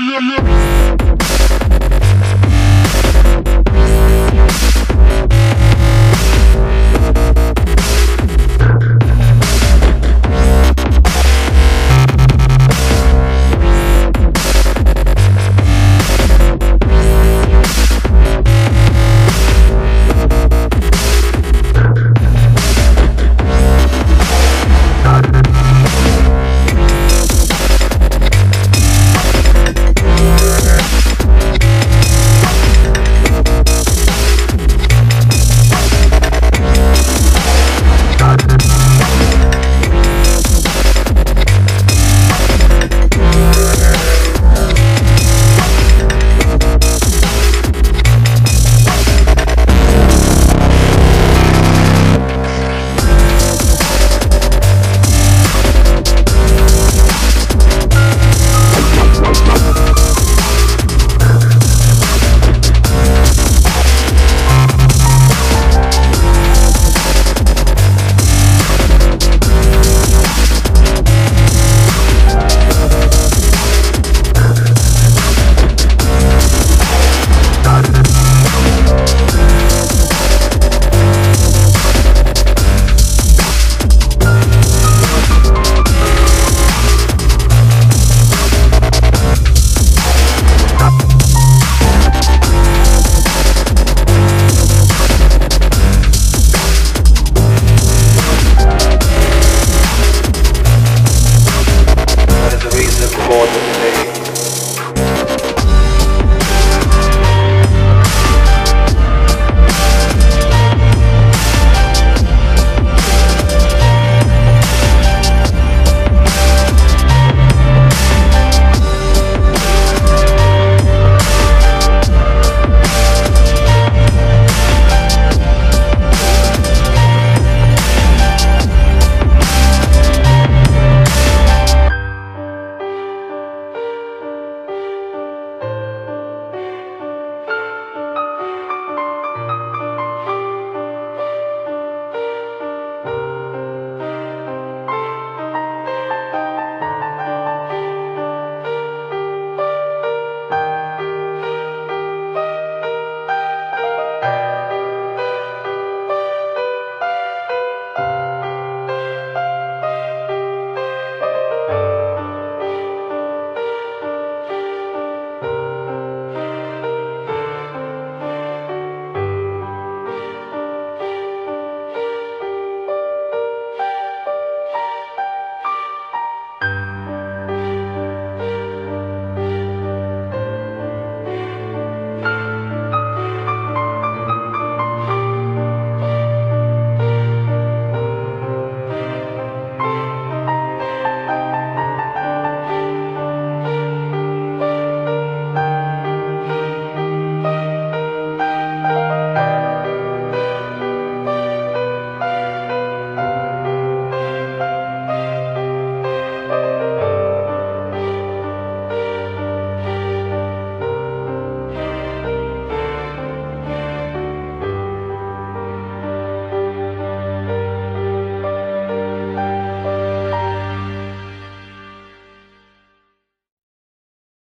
yeah, yeah.